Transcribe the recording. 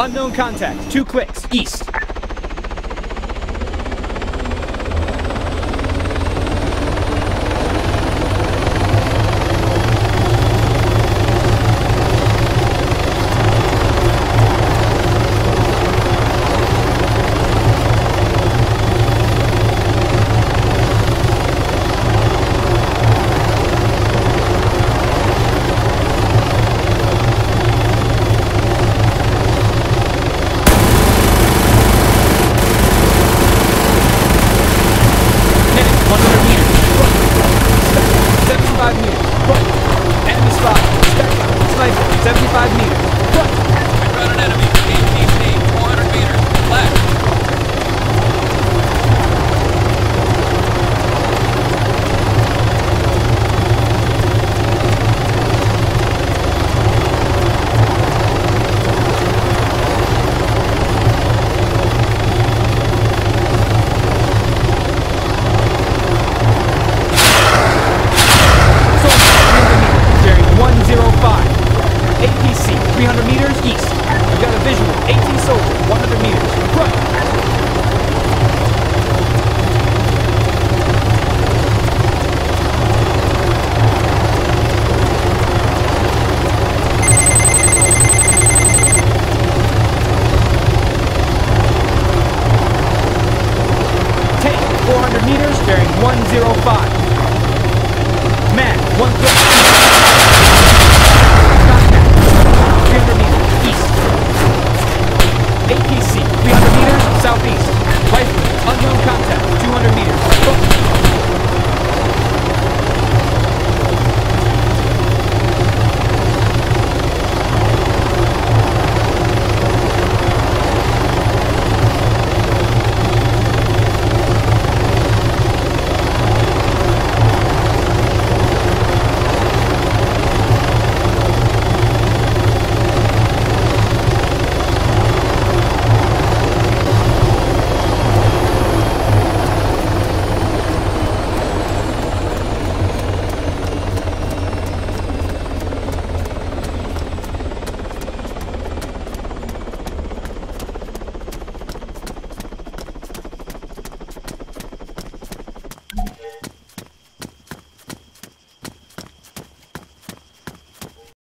Unknown contact. Two clicks. East. 25 meters. east. We got a visual. 18 soldiers, 100 meters. Run. Tank. 400 meters bearing 105. Max,